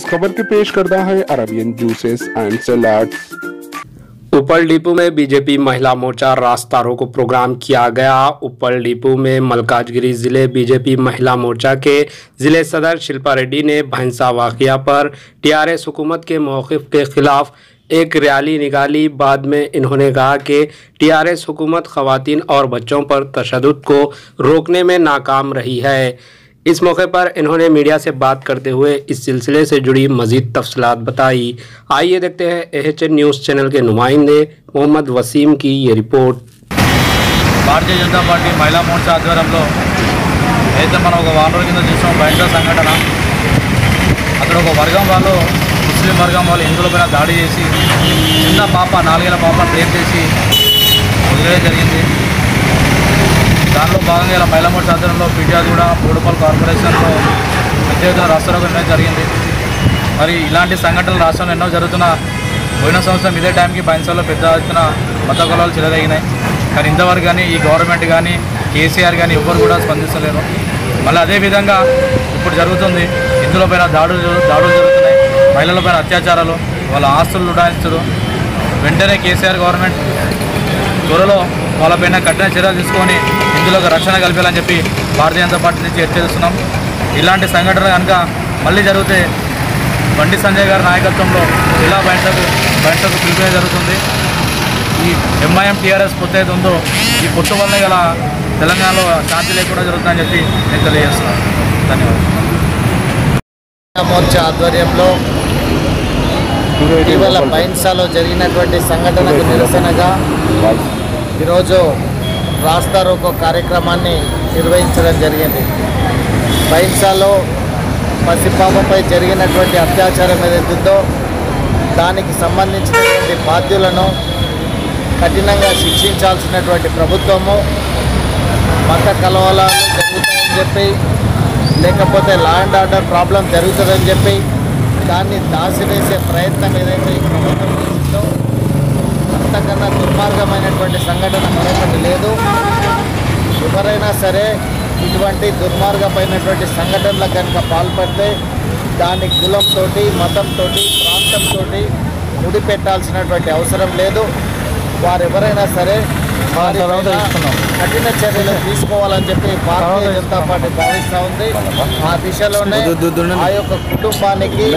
इस खबर के पेश करता है Arabian juices and salads Uppal depot में बीजेपी महिला मोर्चा रास्ता रोको प्रोग्राम किया गया। उपल डिपो में मलकाजगिरी ज़िले बीजेपी महिला मोर्चा के ज़िले सदर शिल्पा रेड्डी ने भैंसा वाकया पर टीआरएस हुकूमत के मौक़िफ़ के खिलाफ एक रैली निकाली। बाद में इन्होंने कहा कि टीआरएस हुकूमत, खवातीन और बच्चों पर तशद को रोकने में नाकाम रही है। इस मौके पर इन्होंने मीडिया से बात करते हुए इस सिलसिले से जुड़ी मजीद तफसलात बताई आइए देखते हैं एच न्यूज़ चैनल के नुमाइंदे मोहम्मद वसीम की ये रिपोर्ट భారతీయ జనతా పార్టీ మహిళా మోర్చా ఆధ్వర్యంలో అయితే మనం ఒక వారం రోజుల కింద చూసాం బయట సంఘటన అక్కడ ఒక వర్గం వాళ్ళు ముస్లిం వర్గం వాళ్ళు హిందువులపైన దాడి చేసి చిన్న పాప నాలుగేళ్ల పాపను రేప్ చేసి వదిలేయడం జరిగింది దానిలో భాగంగా ఇలా మహిళా మోర్చా ఆధ్వర్యంలో కూడా బోడుపల్ కార్పొరేషన్లో పెద్ద ఎత్తున రాష్ట్రంలో జరిగింది. మరి ఇలాంటి సంఘటనలు రాష్ట్రంలో ఎన్నో జరుగుతున్న పోయిన సంవత్సరం ఇదే టైంకి బైన్సాల్లో పెద్ద ఎత్తున మత చెలదగినాయి కానీ ఇంతవరకు కానీ ఈ గవర్నమెంట్ కానీ కేసీఆర్ కానీ ఎవ్వరు కూడా స్పందిస్తలేరు మళ్ళీ అదేవిధంగా ఇప్పుడు జరుగుతుంది హిందువులపైన దాడులు దాడులు జరుగుతున్నాయి. మహిళలపైన అత్యాచారాలు వాళ్ళ ఆస్తులు ఉడాయిస్తారు వెంటనే కేసీఆర్ గవర్నమెంట్ త్వరలో వాళ్ళపైన కఠిన చర్యలు తీసుకొని ఇందులో రక్షణ కల్పించాలని చెప్పి భారతీయ జనతా పార్టీ నుంచి హెచ్చరిస్తున్నాం. ఇలాంటి సంఘటనలు కనుక మళ్ళీ జరిగితే బండి సంజయ్ గారి నాయకత్వంలో జిల్లా బయటకు బయటకు పిలిపే జరుగుతుంది. ఈ ఎంఐఎం టీఆర్ఎస్ పొత్తు అయితే ఉందో ఈ పొత్తు వల్లనే గల తెలంగాణలో శాంతి లేకుండా జరుగుతుందని చెప్పి నేను తెలియజేస్తున్నాను. ధన్యవాదాలు. మోర్చా ఆధ్వర్యంలో ఇటీవల బైన్సాలో జరిగినటువంటి సంఘటనకు నిరసనగా ఈరోజు రాస్తా రోకో కార్యక్రమాన్ని నిర్వహించడం జరిగింది. బైన్సాలో పసిపాపపై జరిగినటువంటి అత్యాచారం ఏదైతుందో దానికి సంబంధించినటువంటి బాధ్యులను కఠినంగా శిక్షించాల్సినటువంటి ప్రభుత్వము మత కలవలాలు జరుగుతాయని చెప్పి లేకపోతే లా అండ్ ఆర్డర్ ప్రాబ్లం జరుగుతుందని చెప్పి దాన్ని దాసివేసే ప్రయత్నం ఏదైతే ఈ ప్రభుత్వం చేసిందో దుర్మార్గమైనటువంటి సంఘటన మరొకటి లేదు. ఎవరైనా సరే ఇటువంటి దుర్మార్గమైనటువంటి సంఘటనలకు కనుక పాల్పడితే దాని కులంతో మతంతో ప్రాంతంతో ముడిపెట్టాల్సినటువంటి అవసరం లేదు. వారెవరైనా సరే వారి పైన కఠిన చర్యలు తీసుకోవాలని చెప్పి భారతీయ జనతా పార్టీ భావిస్తూ ఉంది. ఆ దిశలోనే ఆ యొక్క కుటుంబానికి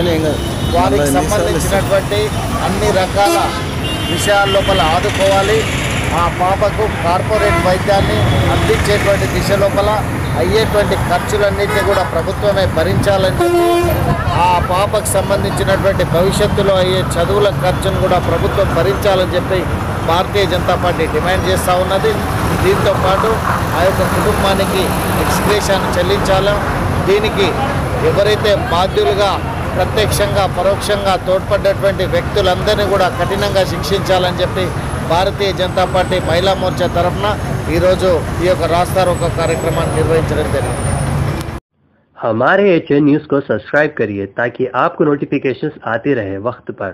వారికి సంబంధించినటువంటి అన్ని రకాల విషయాల లోపల ఆదుకోవాలి. ఆ పాపకు కార్పొరేట్ వైద్యాన్ని అందించేటువంటి దిశ లోపల అయ్యేటువంటి ఖర్చులన్నింటినీ కూడా ప్రభుత్వమే భరించాలని చెప్పి ఆ పాపకు సంబంధించినటువంటి భవిష్యత్తులో అయ్యే చదువుల ఖర్చును కూడా ప్రభుత్వం భరించాలని చెప్పి భారతీయ జనతా పార్టీ డిమాండ్ చేస్తూ ఉన్నది. దీంతో పాటు ఆ యొక్క కుటుంబానికి ఎక్స్గ్రేషన్ చెల్లించాలా? దీనికి ఎవరైతే బాధ్యులుగా ప్రత్యక్షంగా పరోక్షంగా తోడ్పడ్డటువంటి వ్యక్తులందరినీ కూడా కఠినంగా శిక్షించాలని చెప్పి భారతీయ జనతా పార్టీ మహిళా మోర్చా తరఫున ఈరోజు ఈ యొక్క రాస్తారోక కార్యక్రమాన్ని నిర్వహించడం జరిగింది हमारे एच न्यूज़ को सब्सक्राइब करिए ताकि आपको नोटिफिकेशंस आते रहे वक्त पर